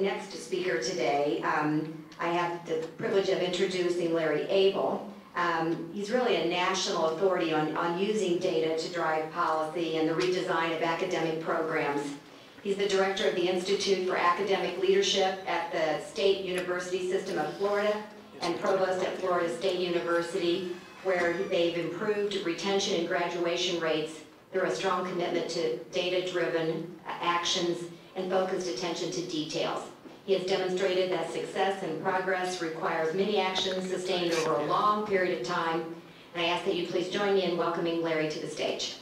next speaker today, um, I have the privilege of introducing Larry Abele. Um, he's really a national authority on, on using data to drive policy and the redesign of academic programs. He's the director of the Institute for Academic Leadership at the State University System of Florida and provost at Florida State University, where they've improved retention and graduation rates through a strong commitment to data-driven actions and focused attention to details. He has demonstrated that success and progress requires many actions sustained over a long period of time, and I ask that you please join me in welcoming Larry to the stage.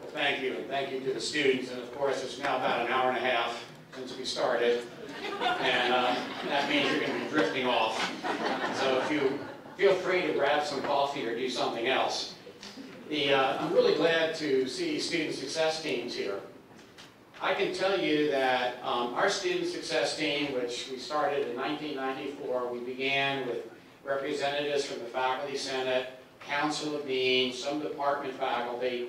Well, thank you, and thank you to the students, and of course, it's now about an hour and a half since we started, and uh, that means you're going to be drifting off. So if you feel free to grab some coffee or do something else. The, uh, I'm really glad to see student success teams here. I can tell you that um, our student success team, which we started in 1994, we began with representatives from the Faculty Senate, Council of Deans, some department faculty,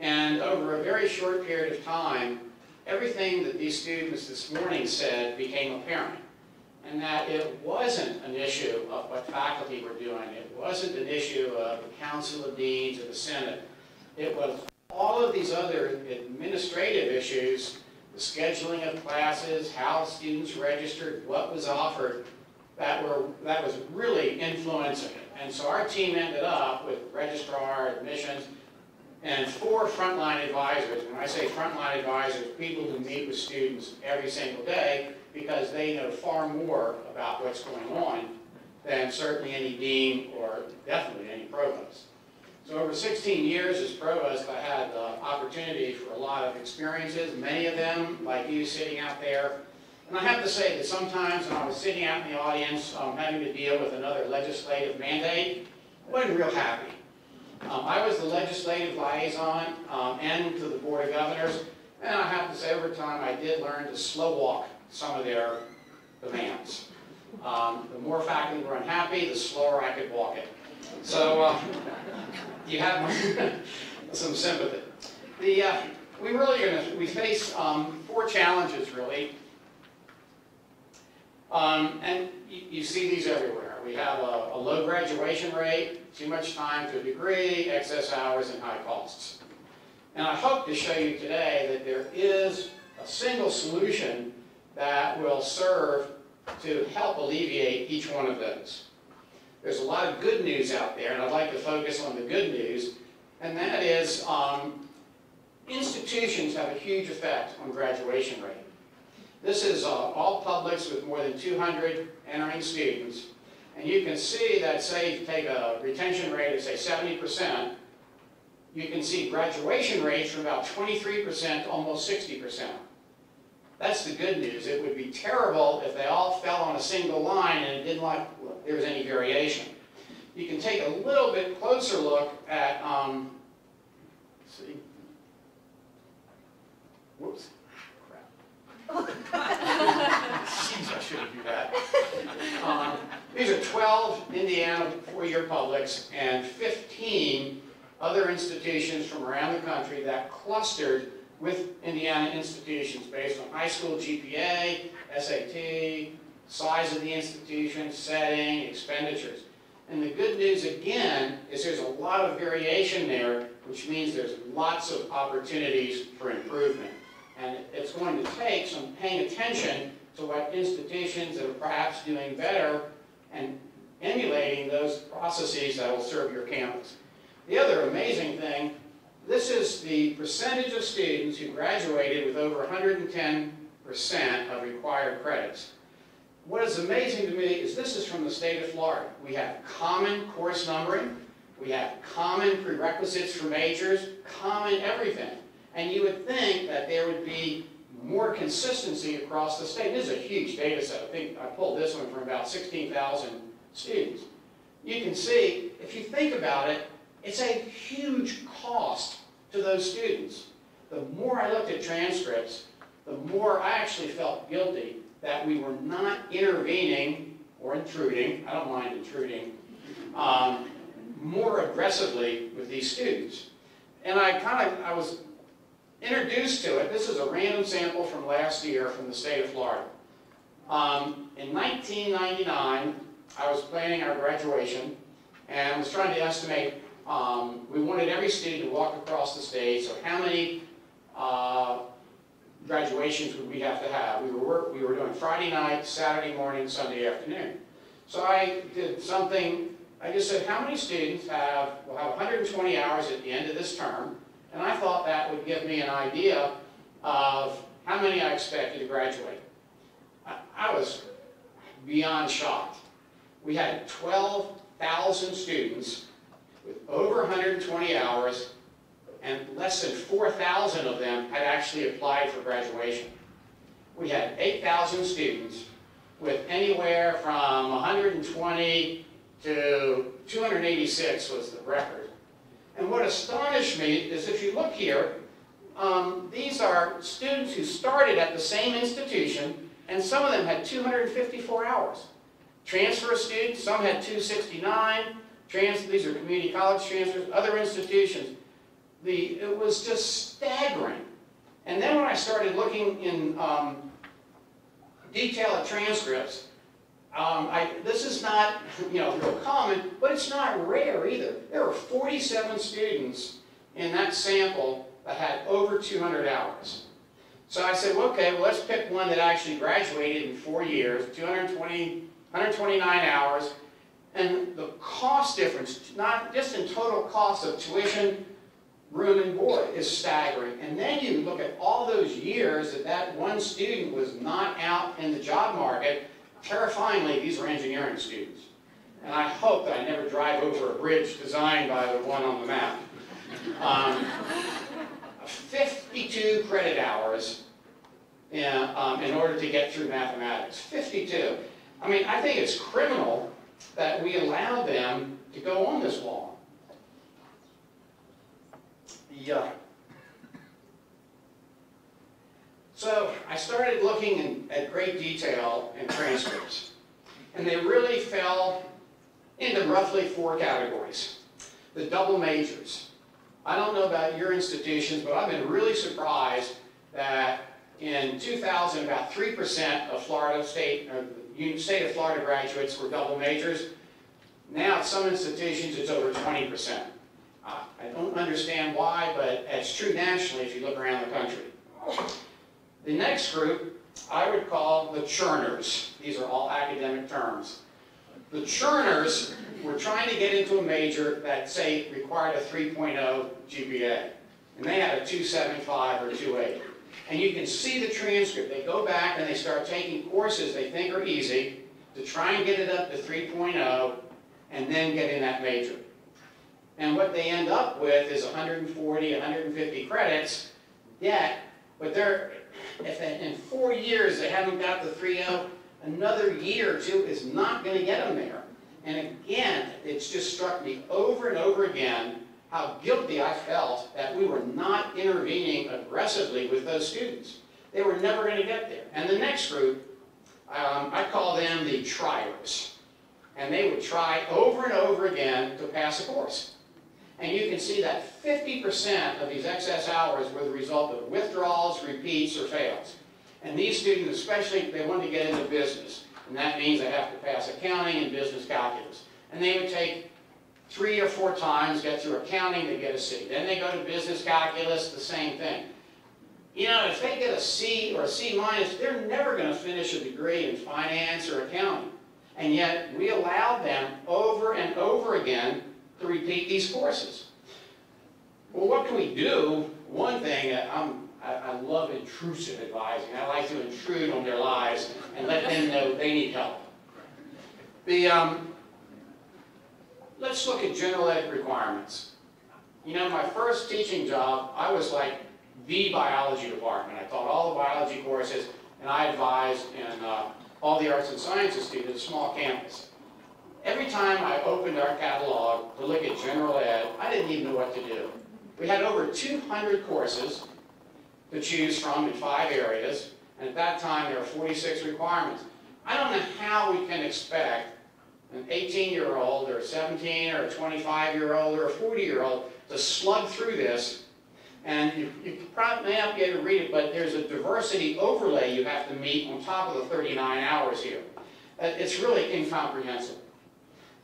and over a very short period of time, everything that these students this morning said became apparent. And that it wasn't an issue of what faculty were doing. It wasn't an issue of the Council of Deans or the Senate. It was all of these other administrative issues, the scheduling of classes, how students registered, what was offered, that were that was really influencing it. And so our team ended up with registrar, admissions, and four frontline advisors. When I say frontline advisors, people who meet with students every single day because they know far more about what's going on than certainly any dean or definitely any provost. So over 16 years as provost, I had the opportunity for a lot of experiences, many of them, like you sitting out there. And I have to say that sometimes when I was sitting out in the audience um, having to deal with another legislative mandate, I wasn't real happy. Um, I was the legislative liaison um, and to the Board of Governors, and I have to say over time I did learn to slow walk some of their demands. Um, the more faculty were unhappy, the slower I could walk it. So uh, you have some sympathy. The, uh, we really gonna, we face um, four challenges really. Um, and you, you, see these everywhere. We have a, a low graduation rate, too much time to a degree, excess hours, and high costs. And I hope to show you today that there is a single solution that will serve to help alleviate each one of those. There's a lot of good news out there, and I'd like to focus on the good news, and that is um, institutions have a huge effect on graduation rate. This is uh, all publics with more than 200 entering students. And you can see that, say, take a retention rate of, say, 70%, you can see graduation rates from about 23% to almost 60%. That's the good news. It would be terrible if they all fell on a single line and it didn't like there was any variation. You can take a little bit closer look at, um, see, whoops. Jeez, I shouldn't do that. Um, these are 12 Indiana four-year publics and 15 other institutions from around the country that clustered with Indiana institutions based on high school GPA, SAT, size of the institution, setting, expenditures. And the good news again is there's a lot of variation there, which means there's lots of opportunities for improvement. And it's going to take some paying attention to what institutions that are perhaps doing better and emulating those processes that will serve your campus. The other amazing thing, this is the percentage of students who graduated with over 110% of required credits. What is amazing to me is this is from the state of Florida. We have common course numbering, we have common prerequisites for majors, common everything. And you would think that there would be more consistency across the state. This is a huge data set. I think I pulled this one from about 16,000 students. You can see, if you think about it, it's a huge cost to those students. The more I looked at transcripts, the more I actually felt guilty that we were not intervening or intruding, I don't mind intruding, um, more aggressively with these students. And I kind of, I was introduced to it. This is a random sample from last year from the state of Florida. Um, in 1999, I was planning our graduation and was trying to estimate, um, we wanted every student to walk across the stage, so how many uh, graduations would we have to have? We were, we were doing Friday night, Saturday morning, Sunday afternoon. So I did something, I just said, how many students have, will have 120 hours at the end of this term? And I thought that would give me an idea of how many I expected to graduate. I, I was beyond shocked. We had 12,000 students with over 120 hours, and less than 4,000 of them had actually applied for graduation. We had 8,000 students with anywhere from 120 to 286 was the record. And what astonished me is if you look here, um, these are students who started at the same institution, and some of them had 254 hours. Transfer students, some had 269. Trans, these are community college transfers, other institutions. The, it was just staggering. And then when I started looking in um, detail at transcripts, um, I, this is not, you know, real common, but it's not rare either. There were 47 students in that sample that had over 200 hours. So I said, well, okay, well, let's pick one that actually graduated in four years, 220, 129 hours, and the cost difference, not just in total cost of tuition, room and board, is staggering. And then you look at all those years that that one student was not out in the job market, terrifyingly, these were engineering students. And I hope that I never drive over a bridge designed by the one on the map. Um, 52 credit hours in, um, in order to get through mathematics. 52. I mean, I think it's criminal that we allow them to go on this long. Yeah. So I started looking in, at great detail in transcripts, and they really fell into roughly four categories. The double majors. I don't know about your institutions, but I've been really surprised that in 2000, about 3% of Florida State, or the state of Florida graduates were double majors. Now, at some institutions, it's over 20%. Uh, I don't understand why, but it's true nationally if you look around the country. Next group, I would call the churners. These are all academic terms. The churners were trying to get into a major that, say, required a 3.0 GPA. And they had a 275 or 28. And you can see the transcript. They go back and they start taking courses they think are easy to try and get it up to 3.0 and then get in that major. And what they end up with is 140, 150 credits, yet, but they're, if in four years they haven't got the 3.0, another year or two is not going to get them there. And again, it's just struck me over and over again how guilty I felt that we were not intervening aggressively with those students. They were never going to get there. And the next group, um, I call them the triers. And they would try over and over again to pass a course. And you can see that 50% of these excess hours were the result of withdrawals, repeats, or fails. And these students, especially, they want to get into business. And that means they have to pass accounting and business calculus. And they would take three or four times, get through accounting, they get a C. Then they go to business calculus, the same thing. You know, if they get a C or a C minus, they're never going to finish a degree in finance or accounting. And yet, we allow them over and over again to repeat these courses. Well, what can we do? One thing, I'm, I, I love intrusive advising. I like to intrude on their lives and let them know they need help. The, um, let's look at general ed requirements. You know, my first teaching job, I was like the biology department. I taught all the biology courses, and I advised in uh, all the arts and sciences students, small campus. Every time I opened our catalog to look at general ed, I didn't even know what to do. We had over 200 courses to choose from in five areas, and at that time there were 46 requirements. I don't know how we can expect an 18-year-old or a 17 or a 25-year-old or a 40-year-old to slug through this. And you, you probably may not be able to read it, but there's a diversity overlay you have to meet on top of the 39 hours here. Uh, It's really incomprehensible.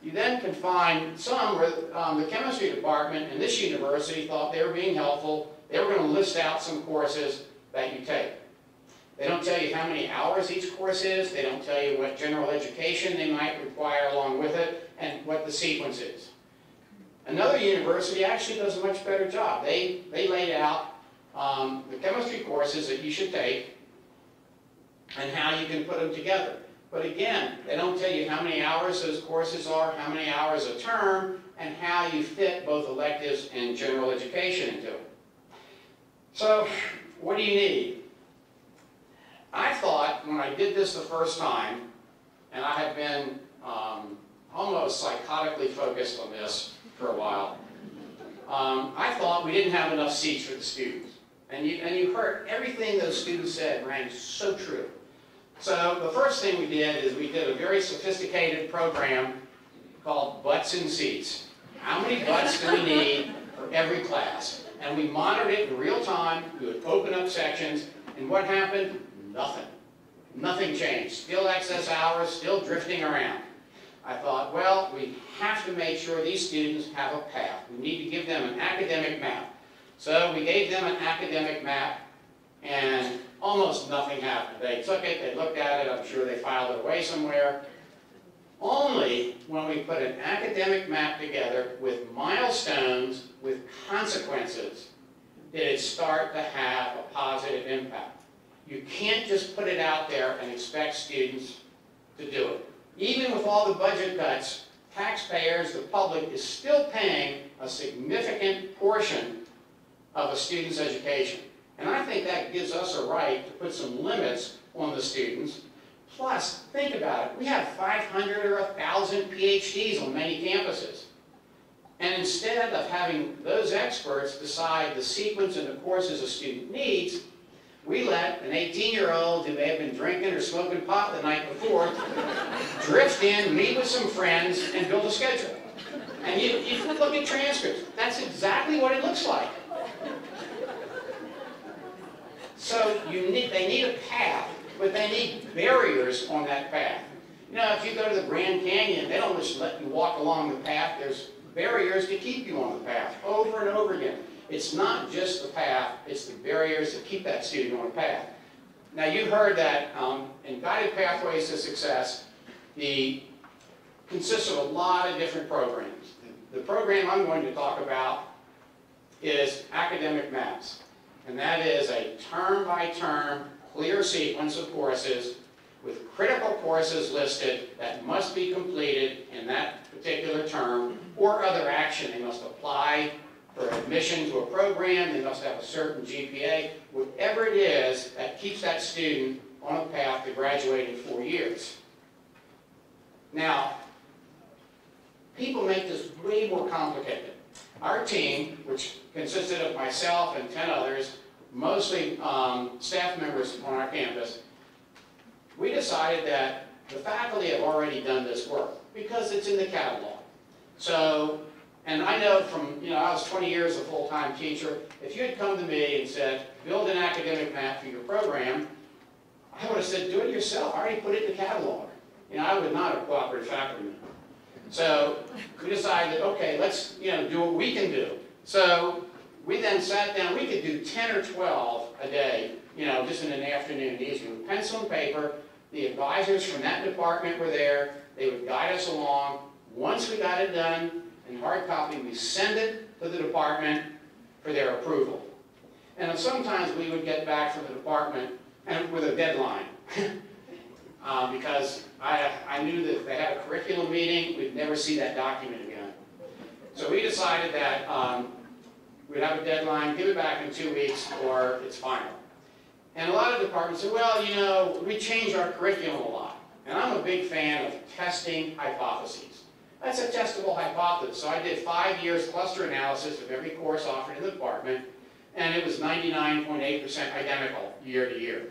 You then can find some where um, the chemistry department in this university thought they were being helpful. They were going to list out some courses that you take. They don't tell you how many hours each course is. They don't tell you what general education they might require along with it and what the sequence is. Another university actually does a much better job. They, they laid out um, the chemistry courses that you should take and how you can put them together. But again, they don't tell you how many hours those courses are, how many hours a term, and how you fit both electives and general education into it. So, what do you need? I thought when I did this the first time, and I have been um, almost psychotically focused on this for a while, um, I thought we didn't have enough seats for the students. And you, and you heard everything those students said rang so true. So the first thing we did is we did a very sophisticated program called Butts and Seats. How many butts do we need for every class? And we monitored it in real time. We would open up sections. And what happened? Nothing. Nothing changed. Still excess hours, still drifting around. I thought, well, we have to make sure these students have a path. We need to give them an academic map. So we gave them an academic map, and almost nothing happened. They took it, they looked at it, I'm sure they filed it away somewhere. Only when we put an academic map together with milestones, with consequences, did it start to have a positive impact. You can't just put it out there and expect students to do it. Even with all the budget cuts, taxpayers, the public, is still paying a significant portion of a student's education. And I think that gives us a right to put some limits on the students. Plus, think about it, we have 500 or 1,000 PhDs on many campuses. And instead of having those experts decide the sequence and the courses a student needs, we let an 18-year-old who may have been drinking or smoking pot the night before drift in, meet with some friends, and build a schedule. And you, you look at transcripts. That's exactly what it looks like. So you need, they need a path, but they need barriers on that path. You know, if you go to the Grand Canyon, they don't just let you walk along the path. There's barriers to keep you on the path over and over again. It's not just the path, it's the barriers that keep that student on the path. Now you heard that um, in Guided Pathways to Success, the consists of a lot of different programs. The program I'm going to talk about is academic maps. And that is a term-by-term, clear sequence of courses with critical courses listed that must be completed in that particular term or other action. They must apply for admission to a program, they must have a certain GPA, whatever it is that keeps that student on a path to graduate in four years. Now, people make this way more complicated. Our team, which consisted of myself and 10 others, mostly um, staff members on our campus, we decided that the faculty have already done this work because it's in the catalog. So, and I know from, you know, I was 20 years a full-time teacher. If you had come to me and said, build an academic map for your program, I would have said, do it yourself. I already put it in the catalog. You know, I would not have cooperated faculty. So we decided, that, okay, let's, you know, do what we can do. So we then sat down, we could do 10 or 12 a day, you know, just in an afternoon, easy, with pencil and paper. The advisors from that department were there. They would guide us along. Once we got it done in hard copy, we send it to the department for their approval. And sometimes we would get back from the department and with a deadline. uh, because I, I knew that if they had a curriculum meeting, we'd never see that document again. So we decided that um, we'd have a deadline, give it back in two weeks, or it's final. And a lot of departments said, well, you know, we change our curriculum a lot. And I'm a big fan of testing hypotheses. That's a testable hypothesis. So I did five years cluster analysis of every course offered in the department, and it was 99.8% identical year to year.